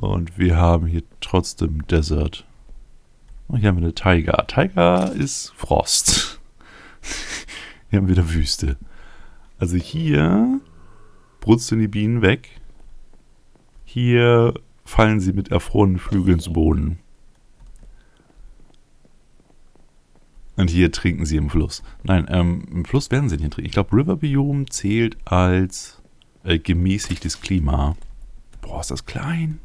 Und wir haben hier trotzdem Desert. Und hier haben wir eine Tiger. Tiger ist Frost. hier haben wir wieder Wüste. Also hier brutzeln die Bienen weg. Hier fallen sie mit erfrorenen Flügeln zu Boden. Und hier trinken sie im Fluss. Nein, ähm, im Fluss werden sie nicht trinken. Ich glaube, River Biome zählt als äh, gemäßigtes Klima. Boah, ist das klein.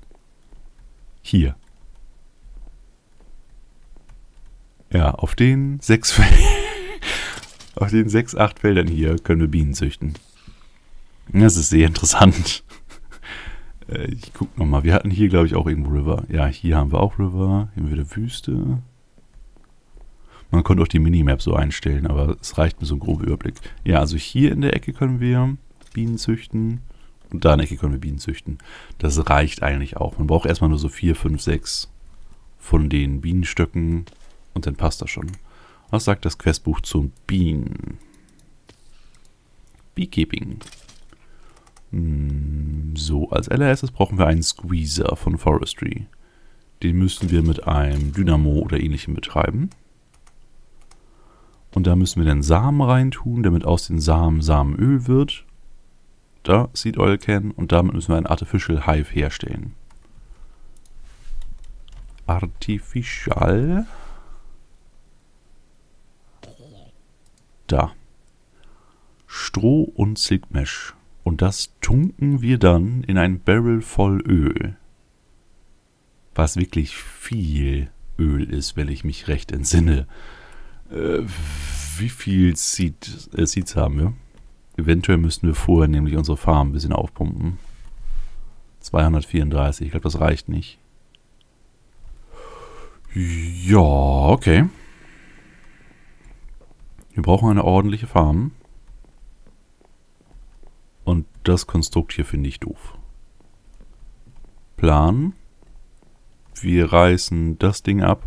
Hier. Ja, auf den sechs auf den sechs, acht Feldern hier können wir Bienen züchten. Das ist sehr interessant. Äh, ich guck nochmal. Wir hatten hier, glaube ich, auch irgendwo River. Ja, hier haben wir auch River. Hier haben wir wieder Wüste. Man konnte auch die Minimap so einstellen, aber es reicht mir so ein grober Überblick. Ja, also hier in der Ecke können wir Bienen züchten. Und da in der Ecke können wir Bienen züchten. Das reicht eigentlich auch. Man braucht erstmal nur so 4, 5, 6 von den Bienenstöcken und dann passt das schon. Was sagt das Questbuch zum Bienen? Beekeeping. Hm, so, als allererstes brauchen wir einen Squeezer von Forestry. Den müssen wir mit einem Dynamo oder ähnlichem betreiben. Und da müssen wir den Samen reintun, damit aus den Samen Samenöl wird. Da Seed Oil Can. Und damit müssen wir ein Artificial Hive herstellen. Artificial. Da. Stroh und Silkmesh. Und das tunken wir dann in ein Barrel voll Öl. Was wirklich viel Öl ist, wenn ich mich recht entsinne. Äh, wie viel Seed, äh, Seeds haben wir? Eventuell müssten wir vorher nämlich unsere Farm ein bisschen aufpumpen. 234, ich glaube, das reicht nicht. Ja, okay. Wir brauchen eine ordentliche Farm. Und das Konstrukt hier finde ich doof. Plan. Wir reißen das Ding ab.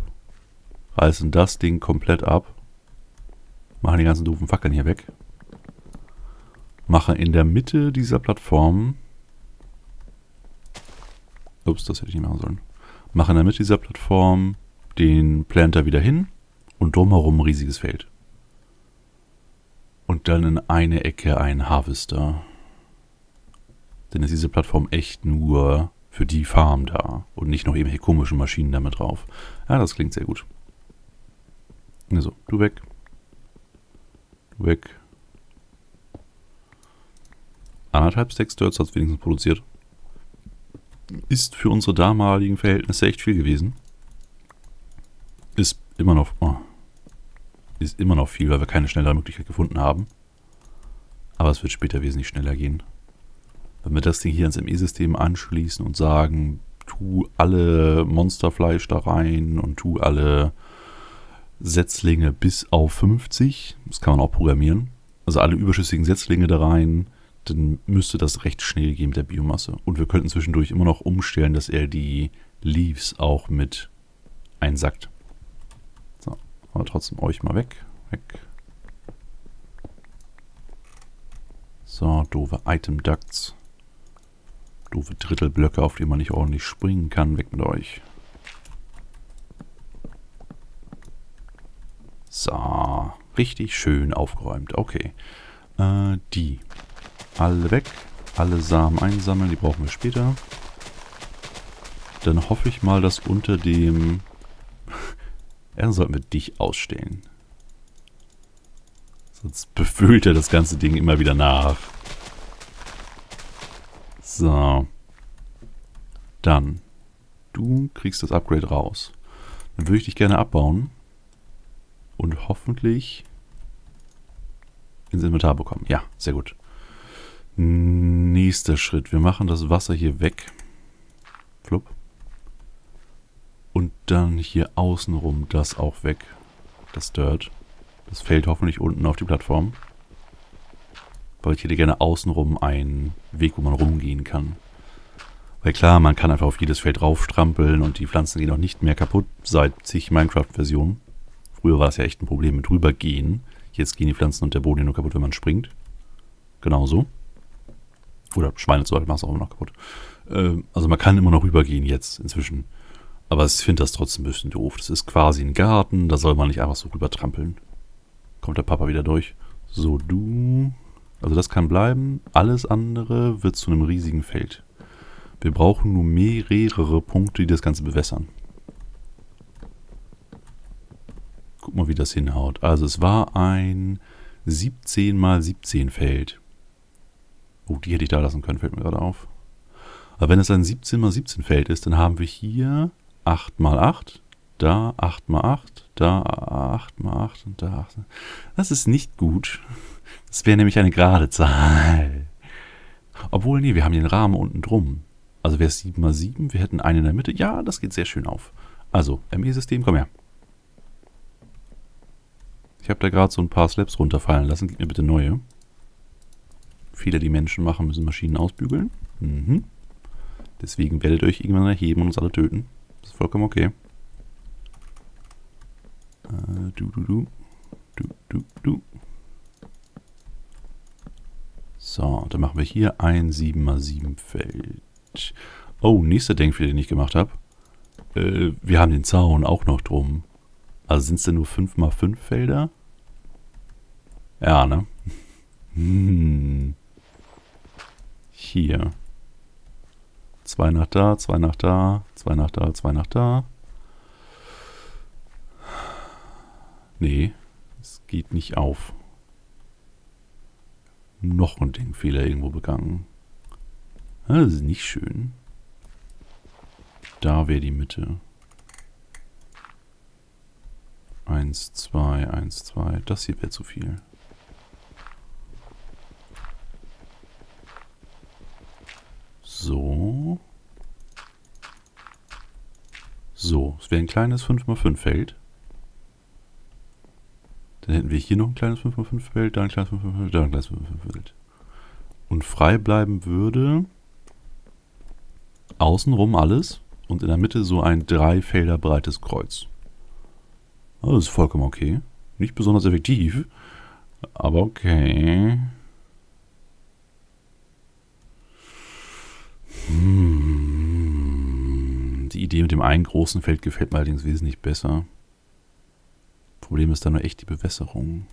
Reißen das Ding komplett ab. Machen die ganzen doofen Fackeln hier weg. Machen in der Mitte dieser Plattform... Ups, das hätte ich nicht machen sollen. Machen in der Mitte dieser Plattform den Planter wieder hin und drumherum ein riesiges Feld. Und dann in eine Ecke ein Harvester. Dann ist diese Plattform echt nur für die Farm da und nicht noch irgendwelche komischen Maschinen damit drauf. Ja, das klingt sehr gut. Also, du weg. Du weg. Anderthalb Dirts hat es wenigstens produziert. Ist für unsere damaligen Verhältnisse echt viel gewesen. Ist immer noch... Oh, ist immer noch viel, weil wir keine schnellere Möglichkeit gefunden haben. Aber es wird später wesentlich schneller gehen. Wenn wir das Ding hier ans ME-System anschließen und sagen, tu alle Monsterfleisch da rein und tu alle Setzlinge bis auf 50, das kann man auch programmieren, also alle überschüssigen Setzlinge da rein, dann müsste das recht schnell gehen mit der Biomasse. Und wir könnten zwischendurch immer noch umstellen, dass er die Leaves auch mit einsackt. Aber trotzdem euch mal weg. Weg. So, doofe Item Ducts. Doofe Drittelblöcke, auf die man nicht ordentlich springen kann. Weg mit euch. So, richtig schön aufgeräumt. Okay. Äh, die. Alle weg. Alle Samen einsammeln, die brauchen wir später. Dann hoffe ich mal, dass unter dem dann sollten wir dich ausstellen. Sonst befüllt er das ganze Ding immer wieder nach. So. Dann. Du kriegst das Upgrade raus. Dann würde ich dich gerne abbauen. Und hoffentlich ins Inventar bekommen. Ja, sehr gut. Nächster Schritt. Wir machen das Wasser hier weg. Flupp. Und dann hier außenrum das auch weg. Das Dirt. Das fällt hoffentlich unten auf die Plattform. Weil ich hätte gerne außenrum einen Weg, wo man rumgehen kann. Weil klar, man kann einfach auf jedes Feld raufstrampeln und die Pflanzen gehen auch nicht mehr kaputt seit zig Minecraft-Versionen. Früher war es ja echt ein Problem mit rübergehen. Jetzt gehen die Pflanzen und der Boden nur kaputt, wenn man springt. Genauso. Oder Schweine zu machen es auch immer noch kaputt. Ähm, also man kann immer noch rübergehen jetzt inzwischen. Aber ich finde das trotzdem ein bisschen doof. Das ist quasi ein Garten, da soll man nicht einfach so rüber trampeln. Kommt der Papa wieder durch. So, du. Also das kann bleiben. Alles andere wird zu einem riesigen Feld. Wir brauchen nur mehrere Punkte, die das Ganze bewässern. Guck mal, wie das hinhaut. Also es war ein 17 mal 17 Feld. Oh, die hätte ich da lassen können, fällt mir gerade auf. Aber wenn es ein 17 mal 17 Feld ist, dann haben wir hier 8 mal 8, da 8 mal 8, da 8 mal 8 und da 8. Das ist nicht gut. Das wäre nämlich eine gerade Zahl. Obwohl, nee, wir haben den Rahmen unten drum. Also wäre es 7 mal 7, wir hätten einen in der Mitte. Ja, das geht sehr schön auf. Also, ME-System, komm her. Ich habe da gerade so ein paar Slaps runterfallen lassen. Gib mir bitte neue. Viele, die Menschen machen, müssen Maschinen ausbügeln. Mhm. Deswegen werdet ihr euch irgendwann erheben und uns alle töten. Das ist vollkommen okay. Äh, du, du, du. Du, du, du. So, dann machen wir hier ein 7x7 Feld. Oh, nächster Denkfehler, den ich gemacht habe. Äh, wir haben den Zaun auch noch drum. Also sind es denn nur 5x5 Felder? Ja, ne? Hm. Hier. Zwei nach da, zwei nach da, zwei nach da, zwei nach da. Nee, es geht nicht auf. Noch ein Denkfehler irgendwo begangen. Das ist nicht schön. Da wäre die Mitte. Eins, zwei, eins, zwei. Das hier wäre zu viel. So. So, es wäre ein kleines 5x5 Feld. Dann hätten wir hier noch ein kleines 5x5 Feld, da ein kleines 5x5 Feld, da ein kleines 5x5 Feld. Und frei bleiben würde außenrum alles und in der Mitte so ein drei Felder breites Kreuz. Das ist vollkommen okay. Nicht besonders effektiv, aber okay. Die Idee mit dem einen großen Feld gefällt mir allerdings wesentlich besser. Problem ist dann nur echt die Bewässerung.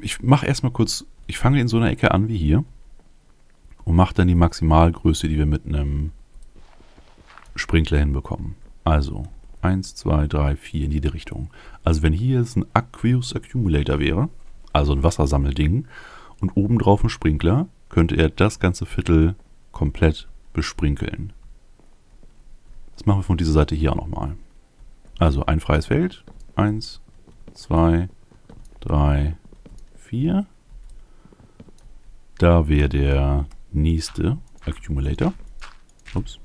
Ich mache erstmal kurz, ich fange in so einer Ecke an wie hier und mache dann die Maximalgröße, die wir mit einem Sprinkler hinbekommen. Also 1, 2, 3, 4 in jede Richtung. Also wenn hier jetzt ein Aqueous Accumulator wäre, also ein Wassersammelding, und obendrauf ein Sprinkler, könnte er das ganze Viertel komplett besprinkeln. Das machen wir von dieser Seite hier auch nochmal. Also ein freies Feld. Eins, zwei, drei, vier. Da wäre der nächste Accumulator. Ups.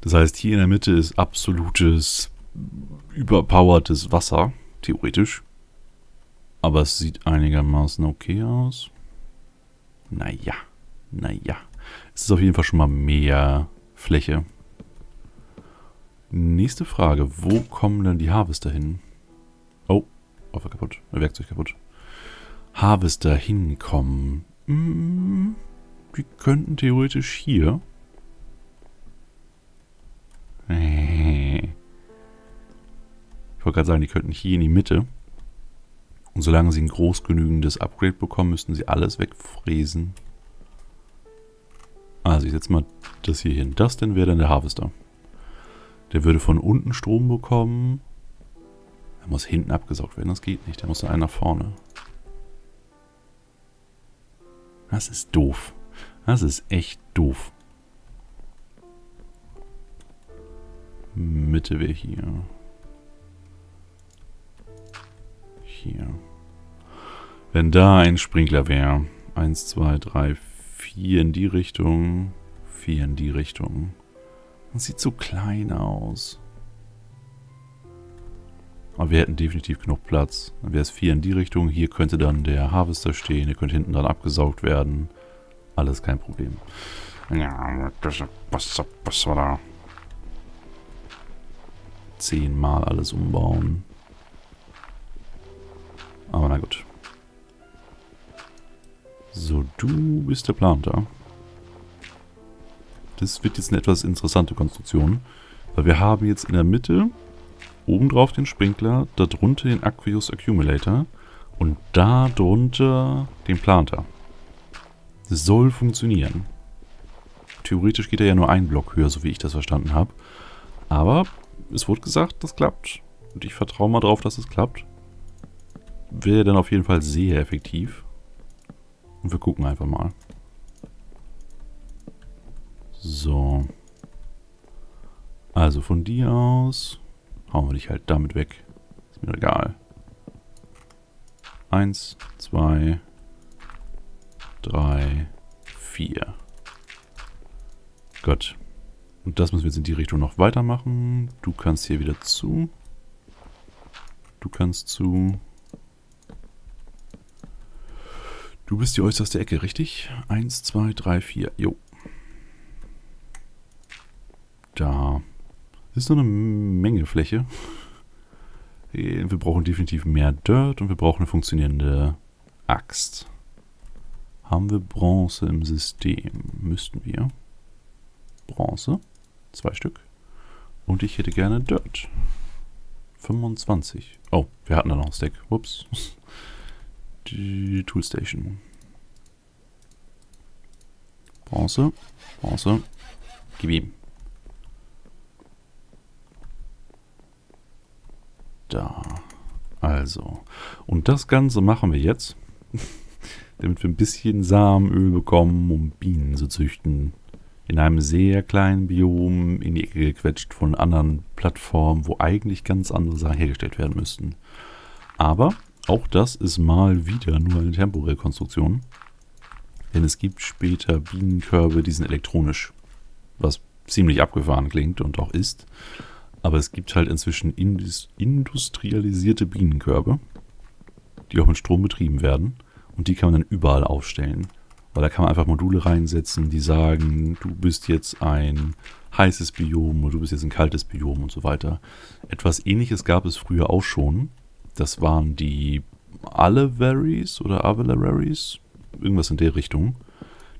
Das heißt, hier in der Mitte ist absolutes, überpowertes Wasser, theoretisch. Aber es sieht einigermaßen okay aus. Naja, naja. Es ist auf jeden Fall schon mal mehr Fläche. Nächste Frage. Wo kommen denn die Harvester hin? Oh, Waffe kaputt. Werkzeug kaputt. Harvester hinkommen. Hm, die könnten theoretisch hier. Ich wollte gerade sagen, die könnten hier in die Mitte. Und solange sie ein groß genügendes Upgrade bekommen, müssten sie alles wegfräsen. Also ich setze mal das hier hin. Das denn wäre dann der Harvester. Der würde von unten Strom bekommen. Er muss hinten abgesaugt werden, das geht nicht. Der muss dann einen nach vorne. Das ist doof. Das ist echt doof. Mitte wäre hier. Hier. Wenn da ein Sprinkler wäre. Eins, zwei, drei, vier in die Richtung. Vier in die Richtung. Das sieht so klein aus. Aber wir hätten definitiv genug Platz. Dann wäre es vier in die Richtung. Hier könnte dann der Harvester stehen. Der könnte hinten dran abgesaugt werden. Alles kein Problem. Ja, was, was war da? Zehnmal alles umbauen. Aber na gut. So, du bist der Planter. Das wird jetzt eine etwas interessante Konstruktion. Weil wir haben jetzt in der Mitte obendrauf den Sprinkler, darunter den Aqueous Accumulator und da drunter den Planter. Das soll funktionieren. Theoretisch geht er ja nur einen Block höher, so wie ich das verstanden habe. Aber es wurde gesagt, das klappt. Und ich vertraue mal drauf, dass es klappt. Wäre dann auf jeden Fall sehr effektiv. Und wir gucken einfach mal. So. Also von dir aus hauen wir dich halt damit weg. Ist mir egal. Eins, zwei, drei, vier. Gut. Und das müssen wir jetzt in die Richtung noch weitermachen. Du kannst hier wieder zu. Du kannst zu. Du bist die äußerste Ecke, richtig? Eins, zwei, drei, vier. Jo. Da ist noch eine Menge Fläche. Wir brauchen definitiv mehr Dirt und wir brauchen eine funktionierende Axt. Haben wir Bronze im System? Müssten wir. Bronze. Zwei Stück. Und ich hätte gerne Dirt. 25. Oh, wir hatten da noch ein Stack. Ups. Die Toolstation. Bronze. Bronze. Gib ihm. Da. Also. Und das Ganze machen wir jetzt, damit wir ein bisschen Samenöl bekommen, um Bienen zu züchten. In einem sehr kleinen Biom in die Ecke gequetscht von anderen Plattformen, wo eigentlich ganz andere Sachen hergestellt werden müssten. Aber auch das ist mal wieder nur eine temporäre Konstruktion. Denn es gibt später Bienenkörbe, die sind elektronisch. Was ziemlich abgefahren klingt und auch ist. Aber es gibt halt inzwischen industrialisierte Bienenkörbe, die auch mit Strom betrieben werden. Und die kann man dann überall aufstellen. Weil da kann man einfach Module reinsetzen, die sagen, du bist jetzt ein heißes Biom oder du bist jetzt ein kaltes Biom und so weiter. Etwas ähnliches gab es früher auch schon. Das waren die Allevaries oder Avelaries, irgendwas in der Richtung.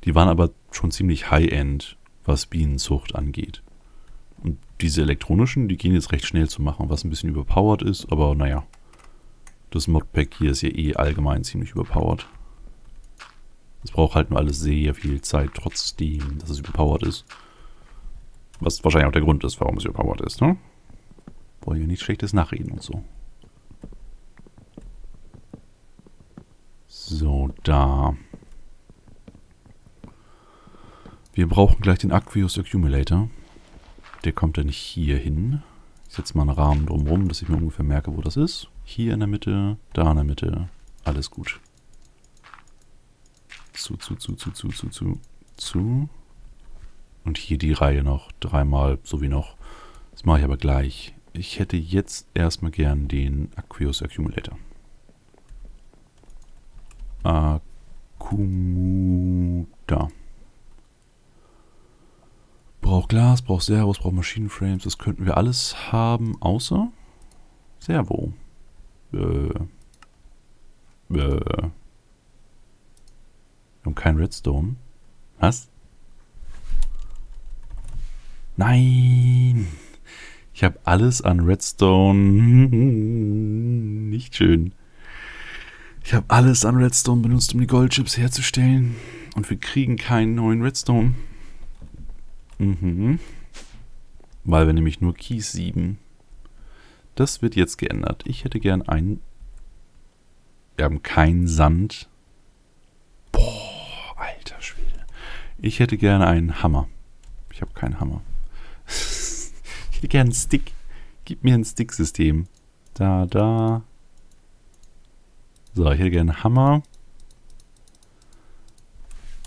Die waren aber schon ziemlich high-end, was Bienenzucht angeht. Und diese elektronischen, die gehen jetzt recht schnell zu machen, was ein bisschen überpowered ist, aber naja. Das Modpack hier ist ja eh allgemein ziemlich überpowered. Es braucht halt nur alles sehr viel Zeit, trotzdem, dass es überpowered ist. Was wahrscheinlich auch der Grund ist, warum es überpowered ist, ne? Wollen ja nichts Schlechtes nachreden und so. So, da. Wir brauchen gleich den Aqueous Accumulator. Der kommt ja nicht hier hin. Ich setze mal einen Rahmen drumherum, dass ich mir ungefähr merke, wo das ist. Hier in der Mitte, da in der Mitte. Alles gut. Zu, zu, zu, zu, zu, zu, zu, zu. Und hier die Reihe noch. Dreimal, so wie noch. Das mache ich aber gleich. Ich hätte jetzt erstmal gern den Aqueous Accumulator. Accumuda. Braucht Glas, braucht Servos, braucht Maschinenframes. Das könnten wir alles haben, außer Servo. Äh. Äh. Wir haben keinen Redstone. Was? Nein! Ich habe alles an Redstone. Nicht schön. Ich habe alles an Redstone benutzt, um die Goldchips herzustellen. Und wir kriegen keinen neuen Redstone. Mhm. Weil wir nämlich nur Keys 7. Das wird jetzt geändert. Ich hätte gern einen... Wir haben keinen Sand. Boah, alter Schwede. Ich hätte gerne einen Hammer. Ich habe keinen Hammer. ich hätte gerne einen Stick. Gib mir ein Stick-System. Da, da. So, ich hätte gerne einen Hammer.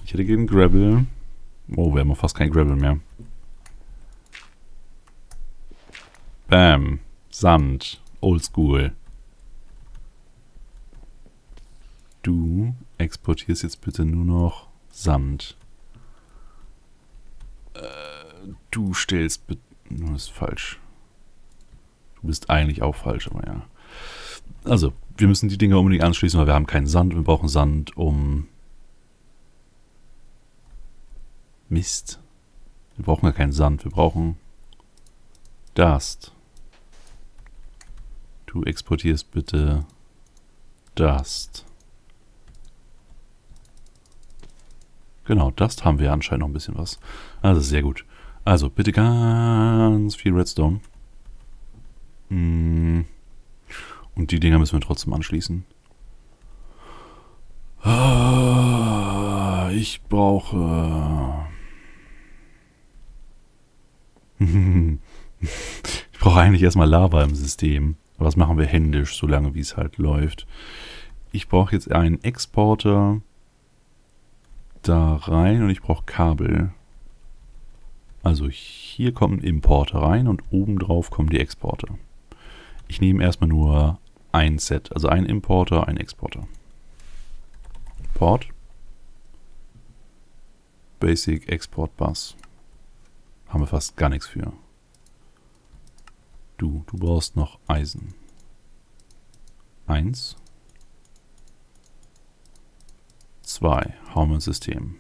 Ich hätte gerne Gravel. Oh, wir haben fast kein Gravel mehr. Bam. Sand. Oldschool. Du exportierst jetzt bitte nur noch Sand. Äh, du stellst bitte... Das ist falsch. Du bist eigentlich auch falsch, aber ja. Also, wir müssen die Dinge unbedingt anschließen, weil wir haben keinen Sand. Wir brauchen Sand, um Mist. Wir brauchen gar keinen Sand. Wir brauchen Dust. Du exportierst bitte Dust. Genau, Dust haben wir anscheinend noch ein bisschen was. Also sehr gut. Also bitte ganz viel Redstone. Hm. Und die Dinger müssen wir trotzdem anschließen. Ah, ich brauche... ich brauche eigentlich erstmal Lava im System. Aber das machen wir händisch, solange wie es halt läuft. Ich brauche jetzt einen Exporter da rein und ich brauche Kabel. Also hier kommt ein Importer rein und obendrauf kommen die Exporter. Ich nehme erstmal nur ein Set, also ein Importer, ein Exporter. Port. Basic Export Bus. Haben wir fast gar nichts für. Du, du brauchst noch Eisen. Eins. Zwei. Hauen wir ins System.